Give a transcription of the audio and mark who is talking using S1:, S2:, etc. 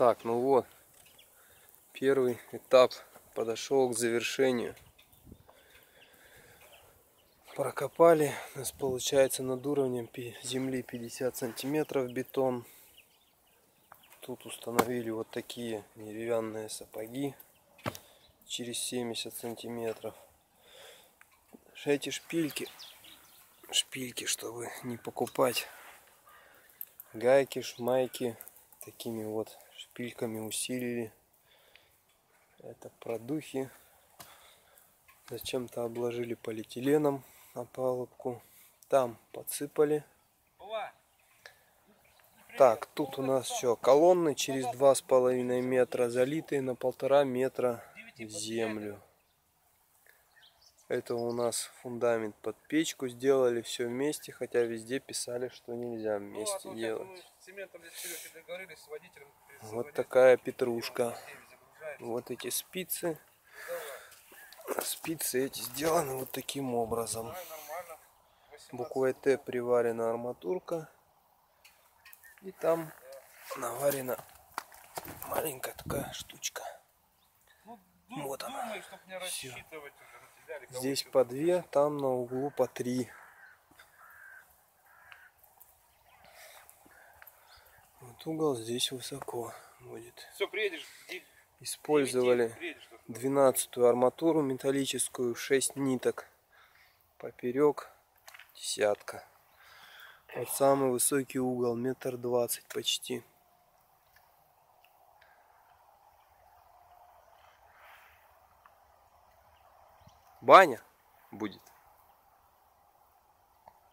S1: Так, ну вот, первый этап подошел к завершению. Прокопали, у нас получается над уровнем земли 50 сантиметров бетон. Тут установили вот такие деревянные сапоги через 70 сантиметров. Эти шпильки, шпильки, чтобы не покупать гайки, шмайки, такими вот шпильками усилили. Это продухи. Зачем-то обложили полиэтиленом опалубку. Там подсыпали. Так, тут у нас что, колонны через два с половиной метра, залитые на полтора метра в землю. Это у нас фундамент под печку сделали все вместе, хотя везде писали, что нельзя вместе ну, а делать. Вот такая петрушка. Вот эти спицы. Спицы эти сделаны вот таким образом. Буквой Т приварена арматурка. И там наварена маленькая такая штучка. Ну, вот она. Все. Здесь по две, там на углу по три. Вот угол здесь высоко будет.
S2: Все, приедешь.
S1: Использовали 12 арматуру металлическую, 6 ниток. Поперек десятка. Вот самый высокий угол, метр двадцать почти. Баня будет.